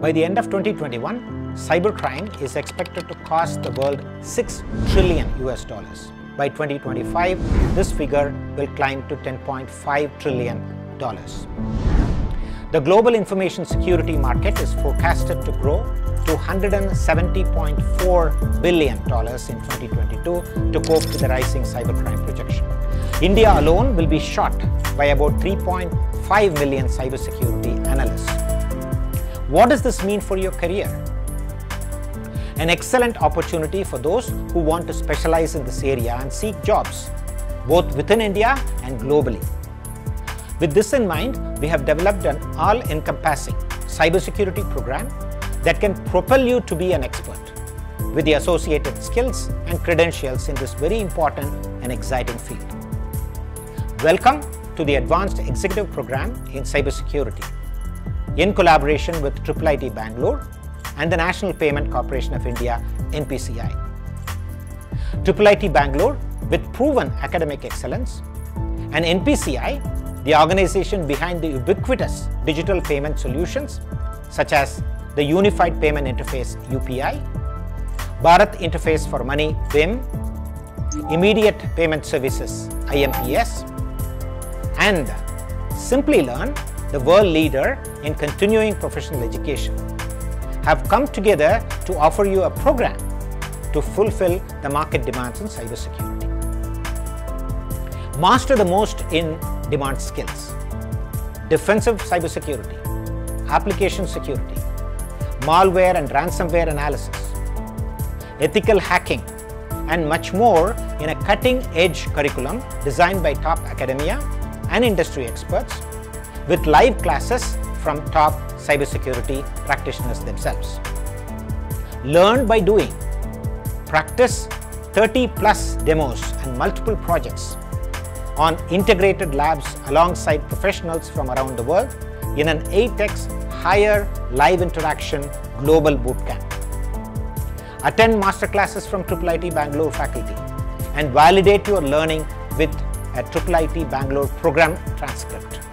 By the end of 2021, cybercrime is expected to cost the world 6 trillion US dollars. By 2025, this figure will climb to 10.5 trillion dollars. The global information security market is forecasted to grow to $170.4 billion in 2022 to cope with the rising cybercrime projection. India alone will be shot by about 3.5 million cybersecurity analysts. What does this mean for your career? An excellent opportunity for those who want to specialize in this area and seek jobs, both within India and globally. With this in mind, we have developed an all-encompassing cybersecurity program that can propel you to be an expert with the associated skills and credentials in this very important and exciting field. Welcome to the Advanced Executive Program in Cybersecurity in collaboration with IIIT Bangalore and the National Payment Corporation of India NPCI. IIIT Bangalore with proven academic excellence and NPCI, the organization behind the ubiquitous digital payment solutions such as the Unified Payment Interface UPI, Bharat Interface for Money BHIM, Immediate Payment Services IMPS, and Simplilearn the world leader in continuing professional education, have come together to offer you a program to fulfill the market demands in cybersecurity. Master the most in demand skills. Defensive cybersecurity, application security, malware and ransomware analysis, ethical hacking, and much more in a cutting edge curriculum designed by top academia and industry experts with live classes from top cybersecurity practitioners themselves. Learn by doing. Practice 30 plus demos and multiple projects on integrated labs alongside professionals from around the world in an 8x higher live interaction global bootcamp. Attend masterclasses from IIIT Bangalore faculty and validate your learning with a IIIT Bangalore program transcript.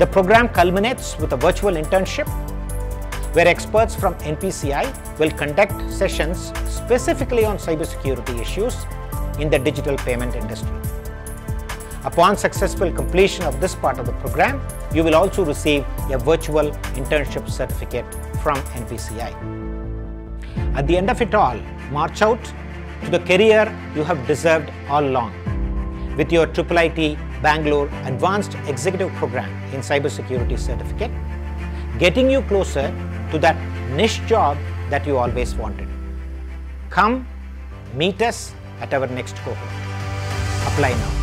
The program culminates with a virtual internship where experts from NPCI will conduct sessions specifically on cybersecurity issues in the digital payment industry. Upon successful completion of this part of the program, you will also receive a virtual internship certificate from NPCI. At the end of it all, march out to the career you have deserved all along with your IIIT Bangalore Advanced Executive Program in Cybersecurity Certificate, getting you closer to that niche job that you always wanted. Come meet us at our next cohort. Apply now.